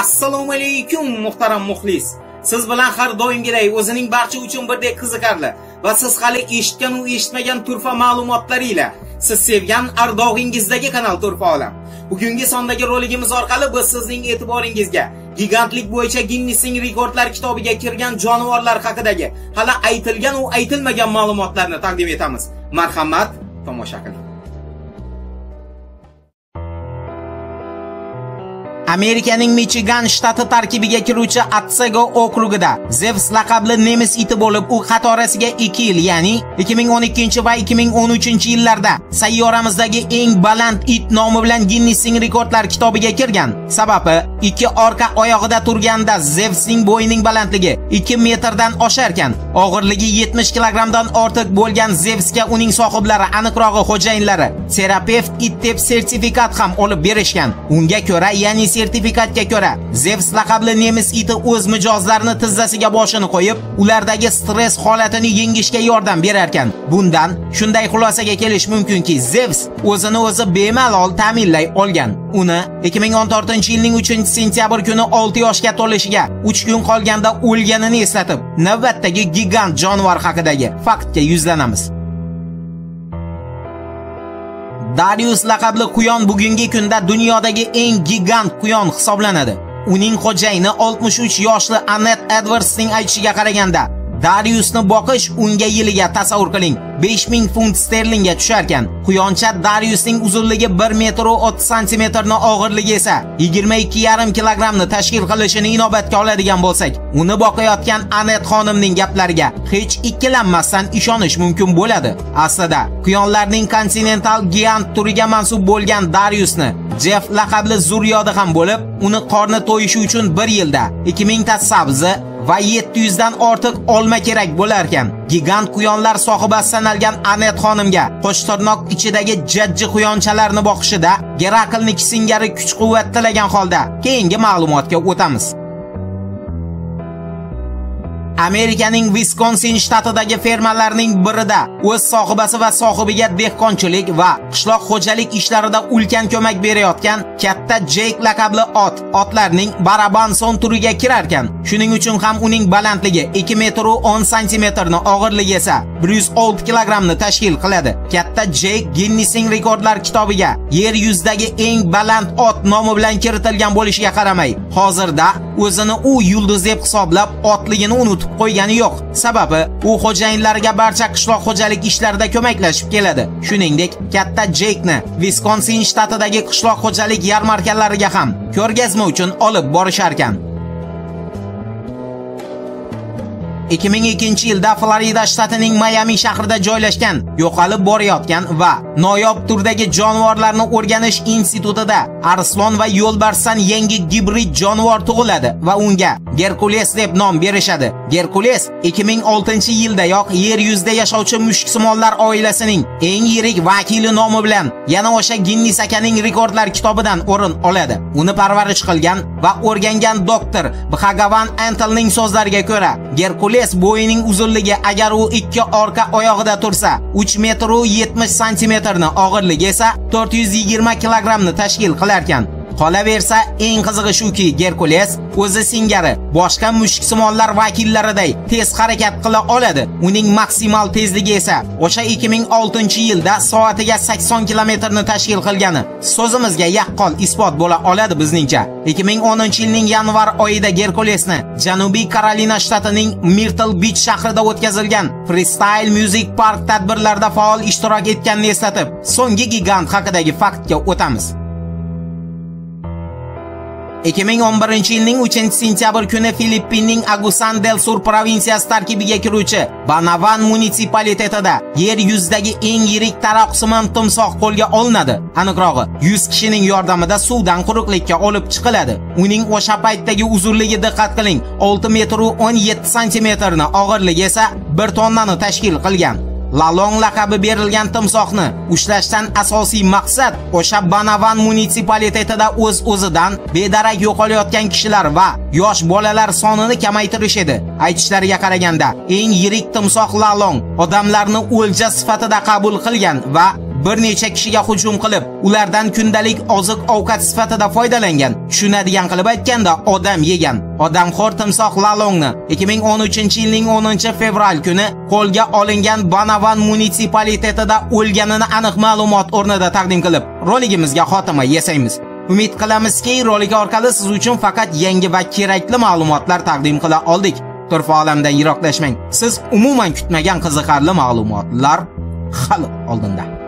assalomu alaykum muhtaram muxlis. Siz bilan har doimgiday o'zining barcha uchun birdek qiziqarli va siz hali eshitgan u eshitmagan turfa ma'lumotlarıyla siz sevgan ardog'ingizdagi kanal turfa olam. Bugungi sondagi roligimiz orqali biz sizning e'tiboringizga gigantlik bo'yicha ginnisning rekordlar kitobiga kirgan jonivorlar haqidagi hali aytilgan u aytilmagan ma'lumotlarni taqdim etamiz. Marhamat tomosha qiling. Amerikaning Michigan shtati tarkibiga kiruvchi Atsego okrugida Zeus laqabli nemis iti bo'lib, u qatorasiga 2 yil, ya'ni 2012 va 2013 yillarda sayyoramizdagi eng baland it nomi bilan Guinnessning rekordlar kitobiga kirgan. Sababi, ikki orqa oyog'ida turganda Zeusning bo'yining balandligi 2 metrdan oshar ekan. Og'irligi 70 kilogramdan ortiq bo'lgan Zeusga uning sohiblari, aniqrog'i xo'jayinlari, terapevt it deb sertifikat ham olib berishgan. Unga ko'ra, ya'ni sertifikatga ko'ra Zevs laqabli nemis iti o'z mijozlarini tizzasiga boshini qo'yib, ulardagi stress holatini yengishga yordam berar ekan. Bundan shunday xulosaga kelish mumkinki, Zevs o'zini o'zi bemalol ta'minlay olgan. Uni 2014-yilning 3-sentyabr kuni 6 yoshga to'lishiga 3 kun qolganda o'lganini eslatib, navbatdagi gigant jonivor haqidagi faktga yuzlanamiz. Darius laqabli quyon bugungi kunda dunyodagi eng gigant quyon hisoblanadi. Uning xo'jayini 63 yoshli Annette Edwardsning aytishiga qaraganda, Dariusni boqish unga yiliga tasavvur qiling 5000 funt sterlingga tushar ekan. Quyoncha Dariusning uzunligi 1 metr 30 santimetrni, og'irligi esa 22,5 kilogrammni tashkil qilishini inobatga oladigan bo'lsak, uni boqayotgan Anet xonimning gaplariga hech ikkilanmasdan ishonish mumkin bo'ladi. Aslida, quyonlarning kontinental giant turiga mansub bo'lgan Dariusni Jeff laqabli zurriyodi ham bo'lib, uni qorni to'yishi uchun 1 yilda 2000 ta sabzi va 700 dan ortiq olma kerak bo'lar ekan. Gigant quyonlar sohibasi sanalgan Anet xonimga qo'shtirnoq ichidagi jajji quyonchalarni boqishida Geraklniki singari kuch-quvvat tilagan holda keyingi ma'lumotga o'tamiz. Amerikaning Wisconsin shtatidagi fermalarning birida o'z sohibasi va sohibiga dehqonchilik va qishloq xo'jalik ishlarida ulkan ko'mak berayotgan katta Jake laqabli ot, otlarning baraban son turiga kirar ekan. Shuning uchun ham uning balandligi 2 metr 10 santimetrni, og'irligi esa 106 kilogramni tashkil qiladi. Katta Jake Guinnessning rekordlar kitobiga yer yuzidagi eng baland ot nomi bilan kiritilgan bo'lishiga qaramay, hozirda o'zini u yulduz deb hisoblab, otligini unutib qo'ygani yo'q. Sababi u xo'jayinlariga barcha qishloq xo'jalik ishlarida ko'maklashib keladi. Shuningdek, katta Jake'ni Wisconsin shtatidagi qishloq xo'jalik yarmarkalariga ham ko'rgazma uchun olib borishar ekan. 2002 yilda Florida shtatining Miami shahrida joylashgan yo'qolib borayotgan va noyob turdagi jonivorlarni o'rganish institutida arslon va yo'lbarsdan yangi gibrid jonivor tug'iladi va unga Gerkules deb nom berishadi. Gerkules 2006-yildayoq yer yuzida yashovchi mushuksimonlar oilasining eng yirik vakili nomi bilan yana o'sha Guinness akaning rekordlar kitobidan o'rin oladi. Uni parvarish qilgan va o'rgangan doktor Bhagavan Antelning so'zlariga ko'ra, Gerkules Herkules bo'yining uzunligi agar u ikki orqa oyog'ida tursa 3 metr 70 santimetrni, og'irligi esa 420 kilogrammni tashkil qilar ekan. Qolaversa, eng qizig'i shuki, Gerkules o'zi singari boshqa mushuksimonlar vakillariday tez harakat qila oladi. Uning maksimal tezligi esa o'sha 2006-yilda soatiga 80 kilometrni tashkil qilgani so'zimizga yaqqol isbot bo'la oladi bizningcha. 2010-yilning yanvar oyida Gerkulesni Janubiy Karolina shtatining Myrtle Beach shahrida o'tkazilgan Freestyle Music Park tadbirlarida faol ishtirok etganini eslatib, so'nggi gigant haqidagi faktga o'tamiz. 2011-yilning 3-sentyabr kuni Filippinning Agusan del Sur provinsiyasi tarkibiga kiruvchi Banavan munitsipalitetida yer yuzidagi eng yirik taroqsimon timsoh qo'lga olinadi. Aniqrog'i, 100 kishining yordamida suvdan quruqlikka olib chiqiladi. Uning o'sha paytdagi uzunligi diqqat qiling, 6 metr 17 santimetrni, og'irligi esa 1 tonnani tashkil qilgan. Lalong laqabi berilgan timsohni ushlashdan asosiy maqsad o'sha Banavan munitsipalitetida o'z-o'zidan bedarak yo'qolayotgan kishilar va yosh bolalar sonini kamaytirish edi. Aytishlariga qaraganda, eng yirik timsoh Lalong odamlarni o'lja sifatida qabul qilgan va bir necha kishiga hujum qilib, ulardan kundalik oziq-ovqat sifatida foydalangan. Tushunadigan qilib aytganda, odam yegan. Odamxo'r timsoh Lalongni 2013-yilning 10-fevral kuni qo'lga olingan Banavan munitsipalitetida o'lganini aniq ma'lumot o'rnida taqdim qilib, roligimizga xotima yasaymiz. Umid qilamizki, rolik orqali siz uchun faqat yangi va kerakli ma'lumotlar taqdim qila oldik. Turfa olamdan yiroqlashmang. Siz umuman kutmagan qiziqarli ma'lumotlar hali oldinda.